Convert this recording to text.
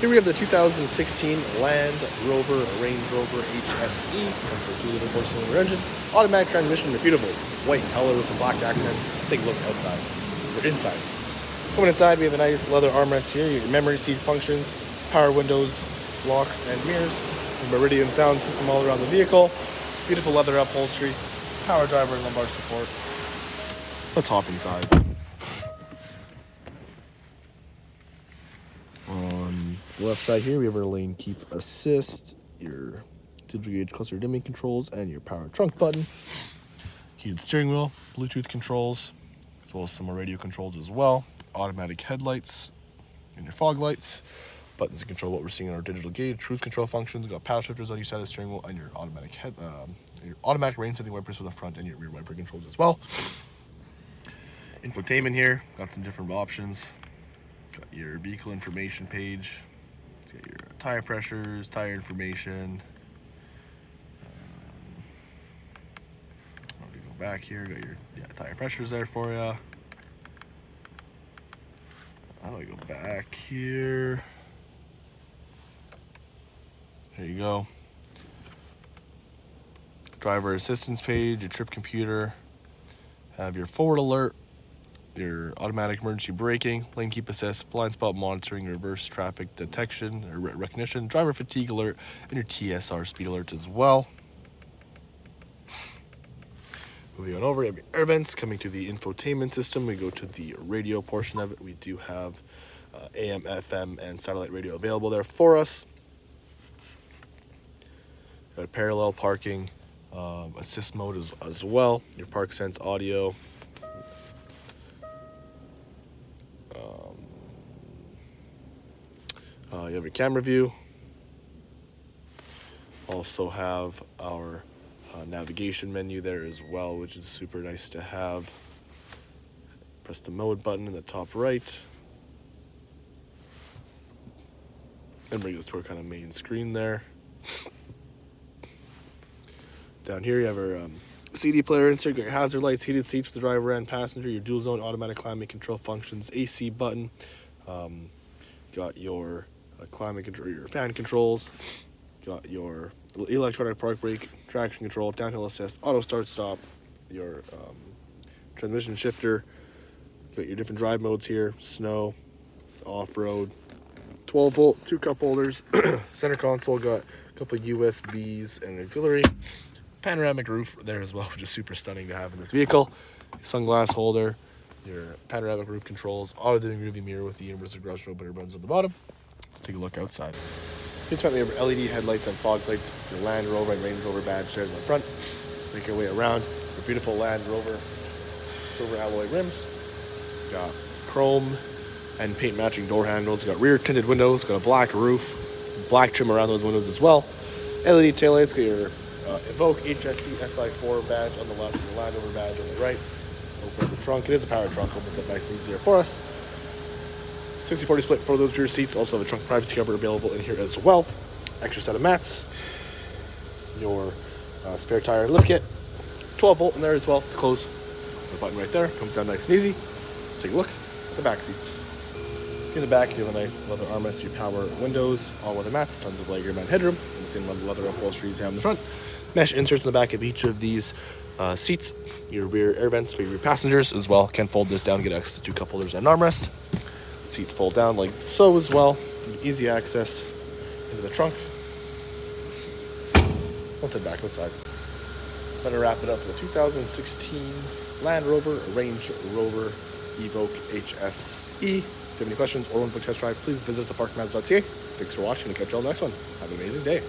Here we have the 2016 Land Rover Range Rover HSE. Comes with a 2 liter 4 cylinder engine, automatic transmission, beautiful white color with some black accents. Let's take a look outside or inside. Coming inside, we have a nice leather armrest here, your memory seat functions, power windows, locks, and mirrors. Meridian sound system all around the vehicle. Beautiful leather upholstery, power driver and lumbar support. Let's hop inside. On the left side here, we have our lane keep assist, your digital gauge cluster dimming controls, and your power trunk button. Heated steering wheel, Bluetooth controls, as well as some radio controls as well. Automatic headlights and your fog lights. Buttons to control what we're seeing in our digital gauge, Cruise control functions. Got paddle shifters on each side of the steering wheel, and your automatic head, um, your automatic rain sensing wipers for the front and your rear wiper controls as well. Infotainment here, got some different options. Got your vehicle information page. Got your tire pressures, tire information. Um, me go back here. Got your yeah, tire pressures there for you. How do I go back here? There you go. Driver assistance page, your trip computer. Have your forward alert, your automatic emergency braking, lane keep assist, blind spot monitoring, reverse traffic detection or recognition, driver fatigue alert, and your TSR speed alert as well. Moving on over, you have your air vents coming to the infotainment system. We go to the radio portion of it. We do have uh, AM, FM, and satellite radio available there for us. Got parallel parking, um, assist mode as, as well. Your park sense audio, Uh, you have your camera view. Also have our uh, navigation menu there as well, which is super nice to have. Press the mode button in the top right. And bring us to our kind of main screen there. Down here you have our um, CD player insert, your hazard lights, heated seats for the driver and passenger, your dual zone automatic climate control functions, AC button, um, got your uh, climate control, your fan controls, got your electronic park brake, traction control, downhill assist, auto start stop, your um, transmission shifter, got your different drive modes here, snow, off-road, 12 volt, two cup holders, center console got a couple USBs and auxiliary, panoramic roof there as well, which is super stunning to have in this vehicle, sunglass holder, your panoramic roof controls, auto dimming rearview mirror with the universal garage opener buttons on the bottom. Let's take a look outside. Inside we have LED headlights and fog lights, your Land Rover and Range Rover badge there in the front. Make your way around. Your beautiful Land Rover silver alloy rims. Got chrome and paint matching door handles. Got rear tinted windows. Got a black roof. Black trim around those windows as well. LED taillights. Got your uh, Evoque HSE SI4 badge on the left the Land Rover badge on the right. Open up the trunk. It is a power trunk. Opens up nice and easier for us. 60-40 split for those rear seats. Also have a trunk privacy cover available in here as well. Extra set of mats. Your uh, spare tire lift kit. 12 volt in there as well to close. The button right there comes down nice and easy. Let's take a look at the back seats. In the back, you have a nice leather armrest, your power windows, all weather mats, tons of legroom and headroom, and the same leather upholstery you have in the front. Mesh inserts in the back of each of these uh, seats, your rear air vents for your passengers as well. Can fold this down, get access to cup holders and armrest. Seats fold down like so as well. Easy access into the trunk. Head back outside. Gonna wrap it up with the 2016 Land Rover Range Rover Evoque HSE. If you have any questions or want to book test drive, please visit us at parkmaz.ca. Thanks for watching and catch you all next one. Have an amazing day.